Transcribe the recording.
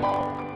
Música